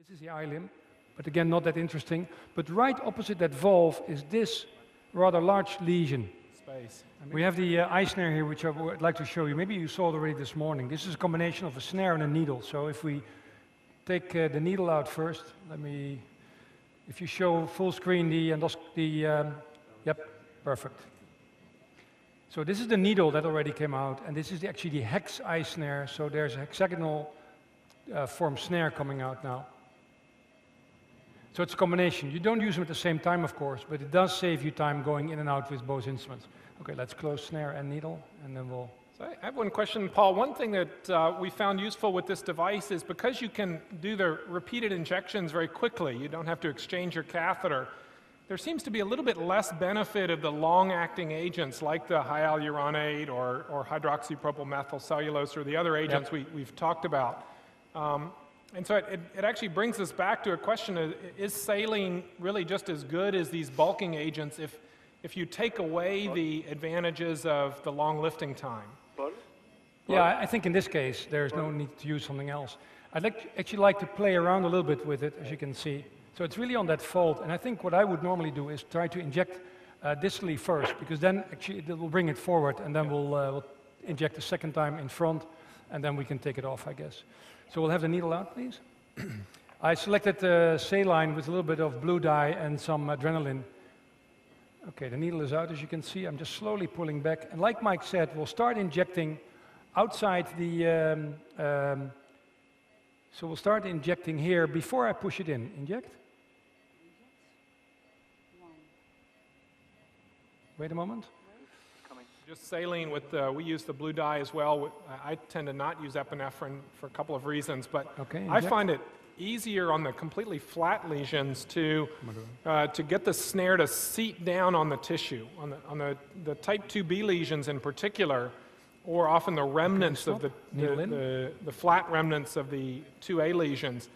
This is the ileum, but again, not that interesting. But right opposite that valve is this rather large lesion. Space. We have the uh, ISNARE here, which I would like to show you. Maybe you saw it already this morning. This is a combination of a snare and a needle. So if we take uh, the needle out first, let me, if you show full screen the, endos- the um, yep, perfect. So this is the needle that already came out, and this is the, actually the hex ISNARE. So there's a hexagonal uh, form snare coming out now. So it's a combination. You don't use them at the same time, of course, but it does save you time going in and out with both instruments. Okay, let's close snare and needle, and then we'll. So I have one question, Paul. One thing that uh, we found useful with this device is because you can do the repeated injections very quickly, you don't have to exchange your catheter. There seems to be a little bit less benefit of the long-acting agents like the hyaluronate or, or hydroxypropylmethylcellulose or the other agents Yep. we, we've talked about. Um, and so it, it, it actually brings us back to a question of, is saline really just as good as these bulking agents if, if you take away the advantages of the long lifting time? Yeah, I- I think in this case there's no need to use something else. I'd like, actually like to play around a little bit with it, as you can see. So it's really on that fold, and I think what I would normally do is try to inject uh, distally first, because then actually it will bring it forward, and then we'll, uh, we'll inject a second time in front, and then we can take it off, I guess. So we'll have the needle out, please. I selected uh, saline with a little bit of blue dye and some adrenaline. Okay, the needle is out, as you can see. I'm just slowly pulling back. And like Mike said, we'll start injecting outside the. Um, um, so we'll start injecting here before I push it in. Inject. Wait a moment. Just saline with, uh, we use the blue dye as well. I I tend to not use epinephrine for a couple of reasons, but Okay, I find it easier on the completely flat lesions to, uh, to get the snare to seat down on the tissue. On the, on the, the type 2B lesions in particular, or often the remnants of the, the, the, the flat remnants of the 2A lesions,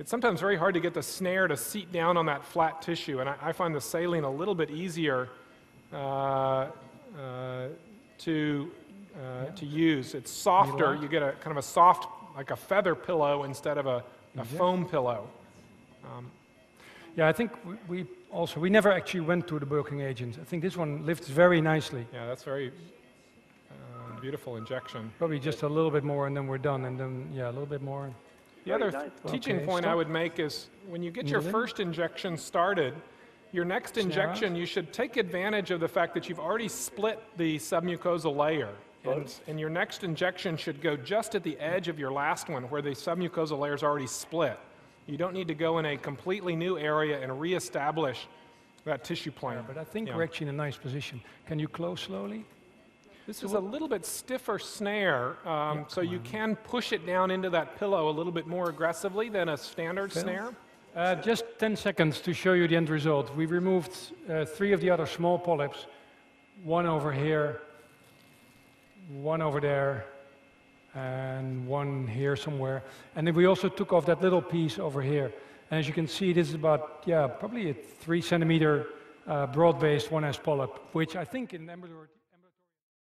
it's sometimes very hard to get the snare to seat down on that flat tissue. And I, I find the saline a little bit easier uh, to, uh, to use. It's softer. You get a kind of a soft, like a feather pillow instead of a, a foam pillow. Yeah, I think we, we also we never actually went to the bulking agent. I think this one lifts very nicely. Yeah, that's very uh, beautiful injection. Probably just a little bit more, and then we're done. And then yeah, a little bit more. The other nice. teaching Okay, point I would make is when you get your Needle in. first injection started, your next injection, you should take advantage of the fact that you've already split the submucosal layer. And, and your next injection should go just at the edge of your last one where the submucosal layer is already split. You don't need to go in a completely new area and reestablish that tissue plane. But I think Yeah. we're actually in a nice position. Can you close slowly? This is a little bit stiffer snare, um, so you can push it down into that pillow a little bit more aggressively than a standard snare. Uh, just 10 seconds to show you the end result. We removed uh, three of the other small polyps, one over here, one over there, and one here somewhere. And then we also took off that little piece over here. And as you can see, this is about, yeah, probably a three centimeter uh, broad-based 1S polyp, which I think in ambulatory...